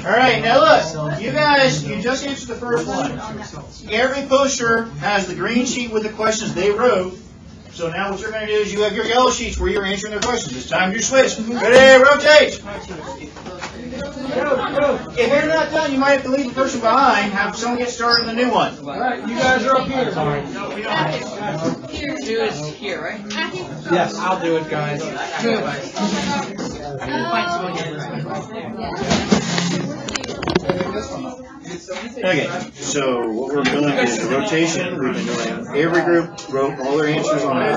All right, now look, you guys, you just answered the first one. Every poster has the green sheet with the questions they wrote. So now what you're going to do is you have your yellow sheets where you're answering their questions. It's time to switch. Ready, rotate. If you're not done, you might have to leave the person behind. Have someone get started on the new one. Alright, you guys are up here. Do it here, right? Yes, I'll do it, guys. Oh, Okay, so what we're doing is rotation. We've been doing, every group wrote all their answers on a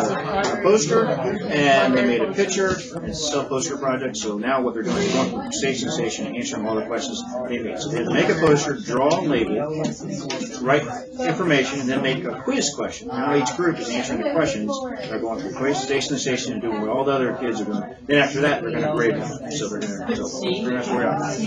a poster, and they made a picture. It's a cell-poster project, so now what they're doing is going station to station, answering all the questions they made. So they to make a poster, draw and label, write information, and then make a quiz question. Now each group is answering the questions. They're going from quiz station to station and doing what all the other kids are doing. Then after that, they're gonna grade them. So they're so pretty much where I-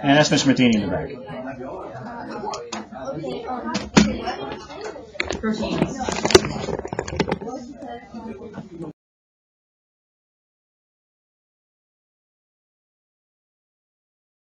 And that's Mr. Matheny in the back. Proceed.